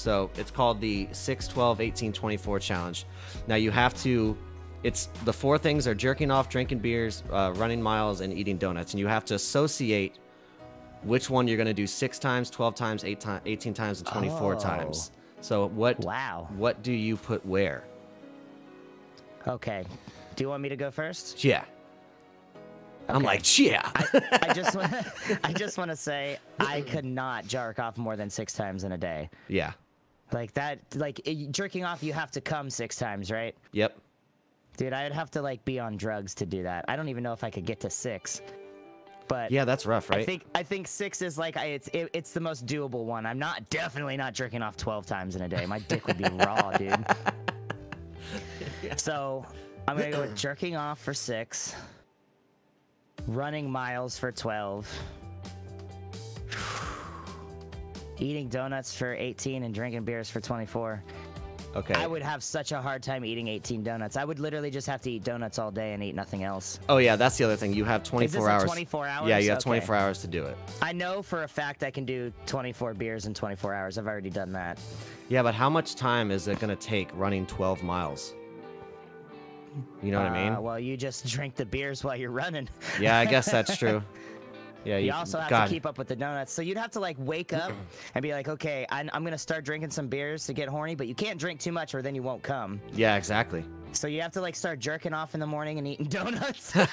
So it's called the 6, 12, 18, 24 challenge. Now you have to, it's the four things are jerking off, drinking beers, uh, running miles, and eating donuts. And you have to associate which one you're going to do six times, 12 times, eight ti- 18 times, and 24 Oh. times. So what, Wow. what do you put where? Okay. Do you want me to go first? Yeah. I'm like, yeah. I just want I just want to say I could not jerk off more than 6 times in a day. yeah. Like that like it, jerking off you have to come 6 times, right? Yep. Dude, I'd have to like be on drugs to do that. I don't even know if I could get to 6. But Yeah, that's rough, right? I think I think 6 is like I, it's it, it's the most doable one. I'm not definitely not jerking off 12 times in a day. My dick would be raw, dude. So, I'm to go with jerking off for 6. Running miles for 12. Eating donuts for 18 and drinking beers for 24. okay. I would have such a hard time eating 18 donuts. I would literally just have to eat donuts all day and eat nothing else. Oh yeah, that's the other thing. You have 24 a hours. 24 hours. Yeah, you have Okay. 24 hours to do it. I know for a fact I can do 24 beers in 24 hours. I've already done that. Yeah, but how much time is it gonna take running 12 miles? You know what I Uh, mean? well, you just drink the beers while you're running. Yeah, I guess that's true. Yeah, You also have to keep up with the donuts. So you'd have to like wake up and be like, okay, I'm, I'm going to start drinking some beers to get horny, but you can't drink too much or then you won't come. Yeah, exactly. So you have to like start jerking off in the morning and eating donuts. right?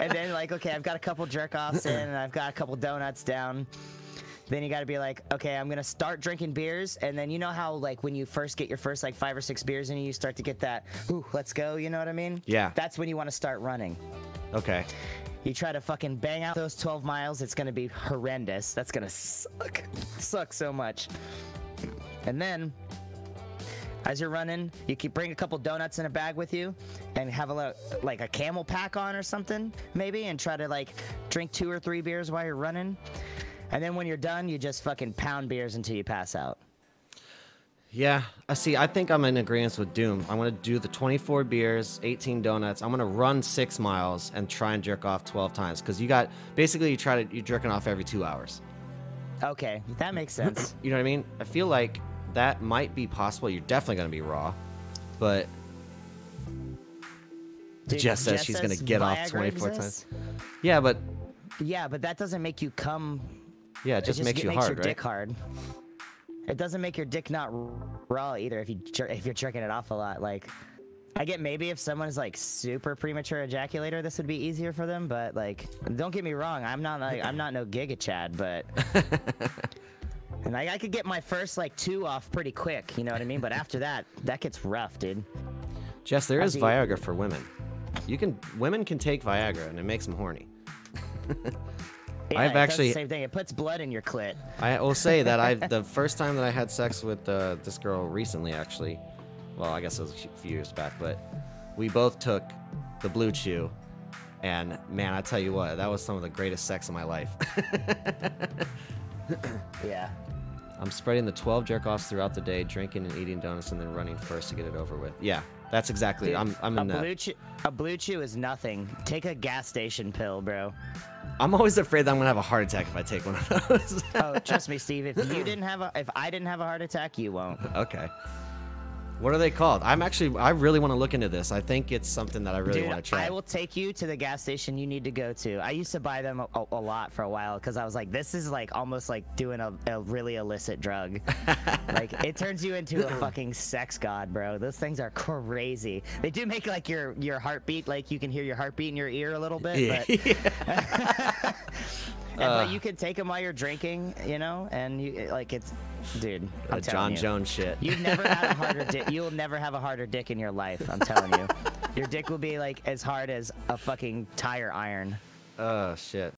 And then like, okay, I've got a couple jerk offs in and I've got a couple donuts down. Then you got to be like, okay, I'm gonna start drinking beers, and then you know how like when you first get your first like five or six beers in you, you start to get that, ooh, let's go. You know what I mean? Yeah. That's when you want to start running. Okay. You try to fucking bang out those 12 miles, it's gonna be horrendous. That's gonna suck, suck so much. And then, as you're running, you keep bring a couple donuts in a bag with you, and have a like a camel pack on or something, maybe, and try to like drink two or three beers while you're running. And then when you're done, you just fucking pound beers until you pass out. Yeah, I see. I think I'm in agreement with Doom. I'm gonna do the 24 beers, 18 donuts. I'm gonna run six miles and try and jerk off 12 times because you got basically you try to you're jerking off every two hours. Okay, that makes sense. You know what I mean? I feel like that might be possible. You're definitely gonna be raw, but Dude, Jess says she's gonna get off 24 exists? times. yeah, but Yeah, but that doesn't make you come yeah, it just, it makes you makes hard, your right? dick hard. It doesn't make your dick not raw either if you if you're jerking it off a lot. Like, I get maybe if someone's like super premature ejaculator, this would be easier for them. But like, don't get me wrong, I'm not like I'm not no Giga Chad, but and like I could get my first like two off pretty quick. You know what I mean? But after that, that gets rough, dude. Jess, there How's is Viagra for women. You can women can take Viagra and it makes them horny. Yeah, I've actually- the same thing. It puts blood in your clit. I will say that I the first time that I had sex with uh, this girl recently, actually, well, I guess it was a few years back, but we both took the BlueChew, and man, I tell you what, that was some of the greatest sex of my life. Yeah. I'm spreading the 12 jerk offs throughout the day, drinking and eating donuts, and then running first to get it over with. Yeah, that's exactly. Dude, I'm I'm a that. blue chew. A BlueChew is nothing. Take a gas station pill, bro. I'm always afraid that I'm gonna have a heart attack if I take one of those. Oh, trust me, Steve. If you didn't have a, if I didn't have a heart attack, you won't. okay. What are they called? I'm actually, I really want to look into this. I think it's something that I really Dude, want to try. I will take you to the gas station you need to go to. I used to buy them a, a, lot for a while because I was like, this is like almost like doing a, a really illicit drug. like it turns you into a fucking sex god, bro. Those things are crazy. They do make like your your heartbeat, like you can hear your heartbeat in your ear a little bit, but. And, but you can take them while you're drinking, you know, and you like it's, dude. I'm Uh, John you. Jones shit. You've never had a harder dick. You'll never have a harder dick in your life. I'm telling you. Your dick will be like as hard as a fucking tire iron. Oh shit.